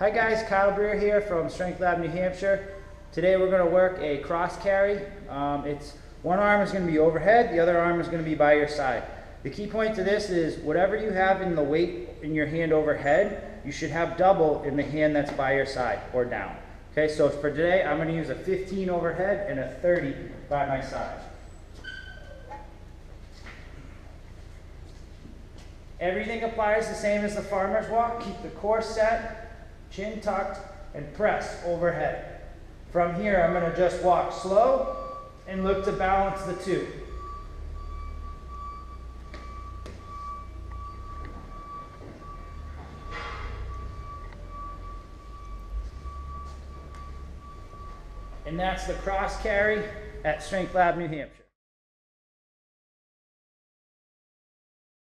Hi guys, Kyle Breer here from Strength Lab New Hampshire. Today we're going to work a cross carry. Um, it's one arm is going to be overhead, the other arm is going to be by your side. The key point to this is whatever you have in the weight in your hand overhead, you should have double in the hand that's by your side or down. Okay, so for today I'm going to use a 15 overhead and a 30 by my side. Everything applies the same as the farmer's walk. Keep the core set, chin tucked, and press overhead. From here, I'm going to just walk slow and look to balance the two. And that's the cross carry at Strength Lab New Hampshire.